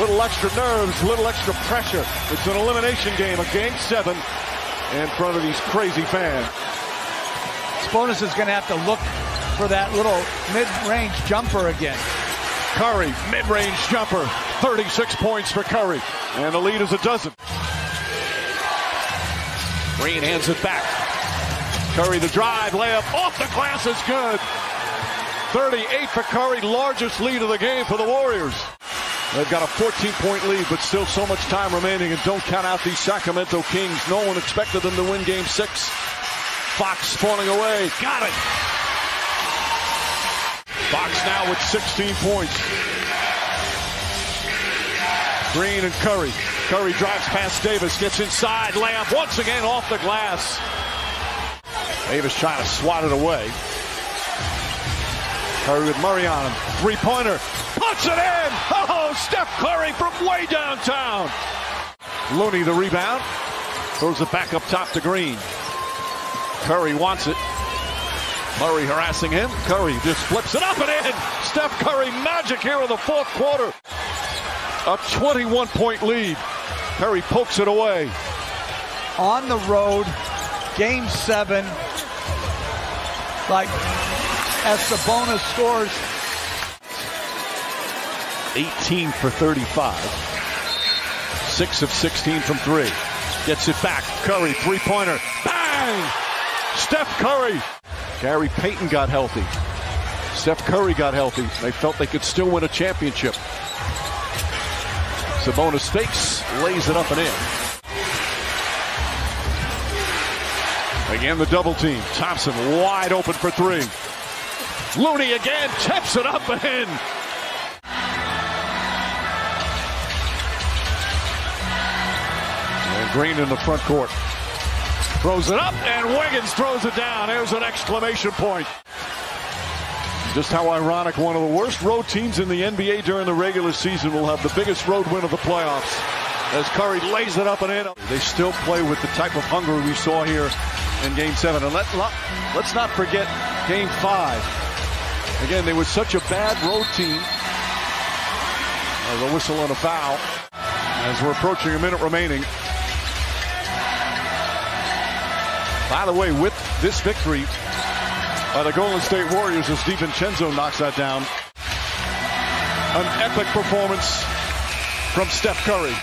Little extra nerves, little extra pressure. It's an elimination game, a game seven in front of these crazy fans. Sabonis is going to have to look for that little mid-range jumper again. Curry, mid-range jumper, 36 points for Curry, and the lead is a dozen. Green hands it back. Curry the drive, layup off the glass is good. 38 for Curry, largest lead of the game for the Warriors. They've got a 14-point lead, but still so much time remaining, and don't count out these Sacramento Kings. No one expected them to win Game 6. Fox spawning away. Got it. Fox now with 16 points. Green and Curry. Curry drives past Davis, gets inside, layup once again off the glass. Davis trying to swat it away. Curry with Murray on him. Three-pointer. Puts it in! Oh, Steph Curry from way downtown. Looney the rebound. Throws it back up top to Green. Curry wants it. Murray harassing him. Curry just flips it up and in. Steph Curry magic here in the fourth quarter. A 21 point lead. Curry pokes it away. On the road, game seven. Like, as Sabonis scores. 18 for 35. 6 of 16 from three. Gets it back. Curry, three pointer. Bang! Steph Curry. Gary Payton got healthy. Steph Curry got healthy. They felt they could still win a championship. Sabonis fakes, lays it up and in. Again, the double team. Thompson wide open for three. Looney again tips it up and in. Green in the front court. Throws it up, and Wiggins throws it down. There's an exclamation point. Just how ironic one of the worst road teams in the NBA during the regular season will have the biggest road win of the playoffs. As Curry lays it up and in. They still play with the type of hunger we saw here in game seven. And let, let's not forget game five. Again, they were such a bad road team. There's a whistle and a foul as we're approaching a minute remaining. By the way, with this victory by the Golden State Warriors as DiVincenzo knocks that down. An epic performance from Steph Curry.